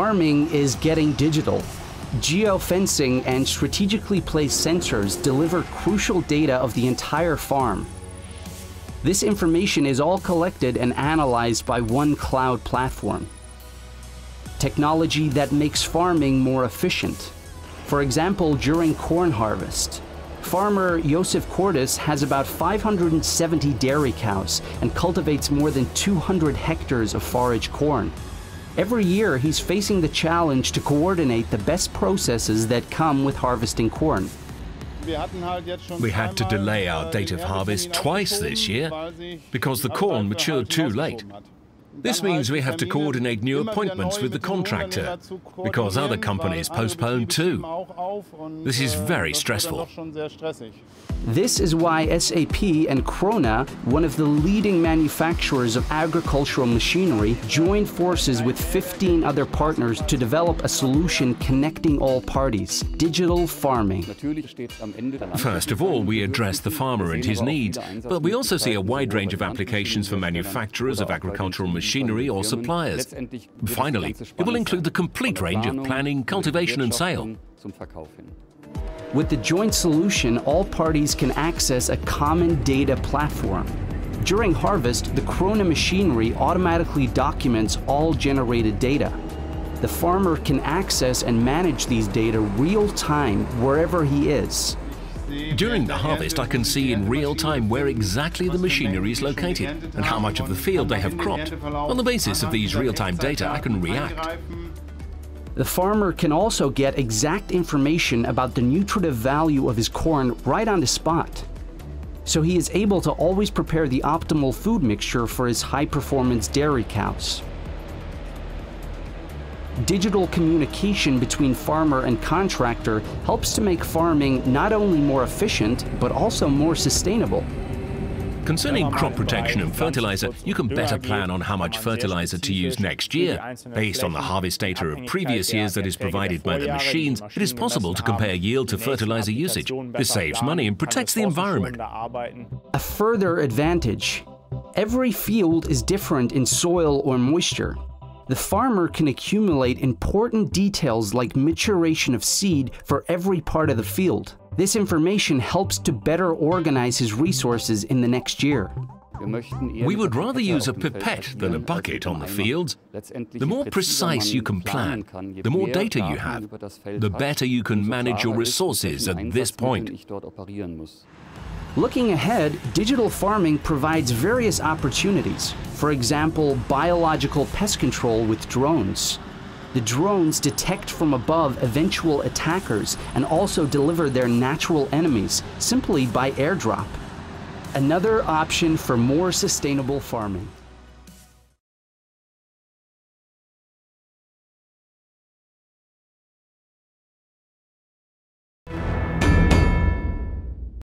Farming is getting digital. Geofencing and strategically placed sensors deliver crucial data of the entire farm. This information is all collected and analyzed by one cloud platform. Technology that makes farming more efficient. For example, during corn harvest, farmer Josef Cordes has about 570 dairy cows and cultivates more than 200 hectares of forage corn. Every year, he's facing the challenge to coordinate the best processes that come with harvesting corn. We had to delay our date of harvest twice this year because the corn matured too late. This means we have to coordinate new appointments with the contractor because other companies postpone too. This is very stressful. This is why SAP and Krone, one of the leading manufacturers of agricultural machinery, joined forces with 15 other partners to develop a solution connecting all parties, digital farming. First of all, we address the farmer and his needs, but we also see a wide range of applications for manufacturers of agricultural machinery or suppliers. Finally, it will include the complete range of planning, cultivation and sale. With the joint solution, all parties can access a common data platform. During harvest, the Krone machinery automatically documents all generated data. The farmer can access and manage these data real time wherever he is. During the harvest, I can see in real time where exactly the machinery is located and how much of the field they have cropped. On the basis of these real-time data, I can react. The farmer can also get exact information about the nutritive value of his corn right on the spot. So he is able to always prepare the optimal food mixture for his high-performance dairy cows. Digital communication between farmer and contractor helps to make farming not only more efficient, but also more sustainable. Concerning crop protection and fertilizer, you can better plan on how much fertilizer to use next year. Based on the harvest data of previous years that is provided by the machines, it is possible to compare yield to fertilizer usage. This saves money and protects the environment. A further advantage. Every field is different in soil or moisture. The farmer can accumulate important details like maturation of seed for every part of the field. This information helps to better organize his resources in the next year. We would rather use a pipette than a bucket on the fields. The more precise you can plan, the more data you have, the better you can manage your resources at this point. Looking ahead, digital farming provides various opportunities. For example, biological pest control with drones. The drones detect from above eventual attackers and also deliver their natural enemies simply by airdrop. Another option for more sustainable farming.